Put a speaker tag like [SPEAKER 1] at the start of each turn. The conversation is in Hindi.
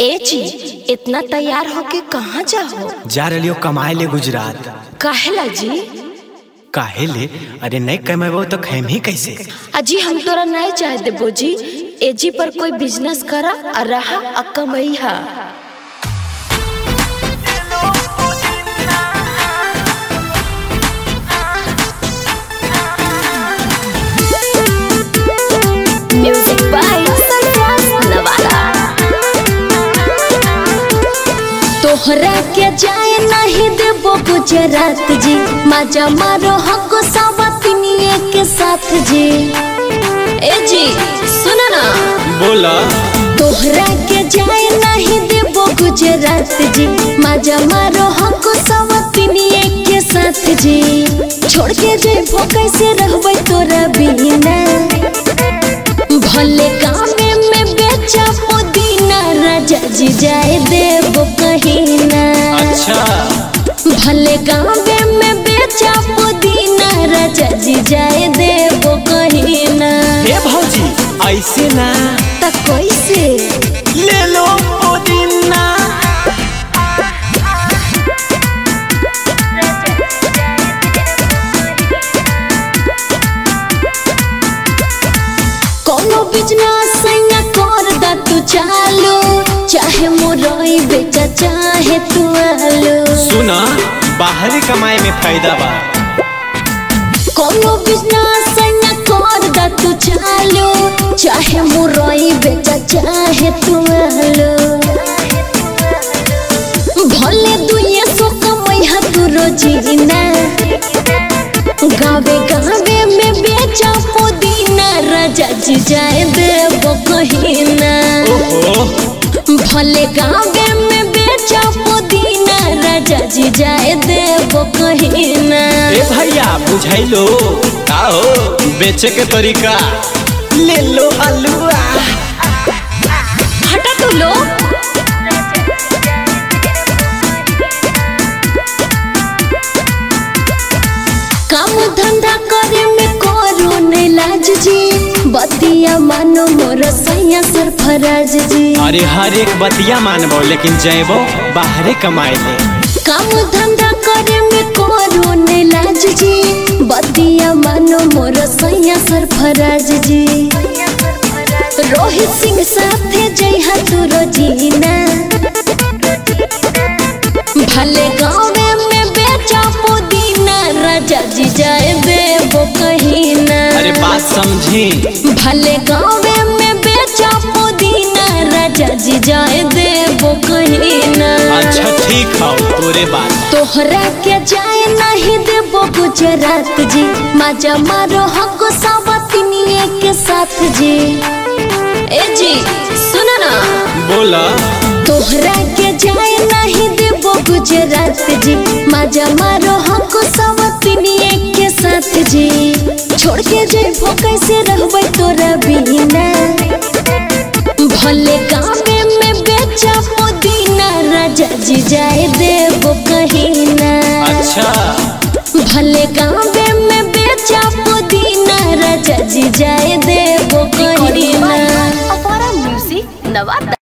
[SPEAKER 1] ए जी इतना तैयार होके कहाँ जाओ?
[SPEAKER 2] जा रही हो कमाए ले गुजरात।
[SPEAKER 1] काहेला जी?
[SPEAKER 2] काहे ले? अरे नहीं कमेबो तो खेम ही कैसे?
[SPEAKER 1] अजी हम तोरा नहीं चाहते देबो जी। ए पर कोई बिज़नेस करा और रहा कमैहा म्यूज़िक तोहरा के जाए नहीं देबो गुजरात जी। मज़ा मारो हको सावतनिए के साथ जी। ए जी सुनो ना।
[SPEAKER 2] बोला।
[SPEAKER 1] तोहरा के जाए नहीं देबो गुजरात जी। मज़ा मारो हको सावतनिए के साथ जी। छोड़ के जेबो कैसे रहबै तोरा बिना। भले कामे में बेचा पुदीना राजा जी जाए देबो कहीं ना
[SPEAKER 2] अच्छा।
[SPEAKER 1] भले गाँवे में बेचा पुदीना राजा जी जाए देबो कहीं ना
[SPEAKER 2] हे भौजी ऐसे ना।
[SPEAKER 1] त कैसे?
[SPEAKER 2] ले लो पुदीना।
[SPEAKER 1] कोनो बिज़नेस चालू चाहे मोरई बेचा चाहे तू आलू
[SPEAKER 2] सुना बाहरी कमाए में फ़ायदा बा।
[SPEAKER 1] कोनो बिज़नेस सैया कर दा तू चालू चाहे मोरई बेचा चाहे तू आलू भले दुए सो कमैहा तू रोजीना गावे गावे पुदीना राजा जी जाए देव कहीना भले गावे में बेचा पुदीना राजा जी जाए देव कहीना
[SPEAKER 2] भैया, बुझाइलो। का बेचे के तरीका। ले लो अलुआ
[SPEAKER 1] बतिया मानो मोर सैया सरफराज जी।
[SPEAKER 2] अरे हर एक बतिया मानबो लेकिन जैबो बाहरे कमाए ले
[SPEAKER 1] काम धंधा करे में करो ने लाज जी। बतिया मानो मोर सैया सरफराज जी। रोहित सिंह साथे जइहा तू रोजीना। भले गाँवे
[SPEAKER 2] समझी।
[SPEAKER 1] भले गाँवे में बेचा पुदीना राजा जी जाए देबो कहीं ना।
[SPEAKER 2] अच्छा ठीक हो तोरे बात।
[SPEAKER 1] तोहरा के जाए नहीं देबो गुजरात जी। मज़ा मारो हको सावतनिए के साथ जी। ए जी सुनो ना।
[SPEAKER 2] बोला।
[SPEAKER 1] तोहरा के जाए नहीं देबो गुजरात जी। मज़ा मारो के जेबो कैसे रहबै तोरा बिना? भले गाँवे में बेचा पुदीना राजा जी जाए देबो कहीं ना
[SPEAKER 2] अच्छा।
[SPEAKER 1] भले गाँवे में बेचा पुदीना राजा जी जाए देबो कहीं ना
[SPEAKER 3] अपारा म्यूज़िक नवादा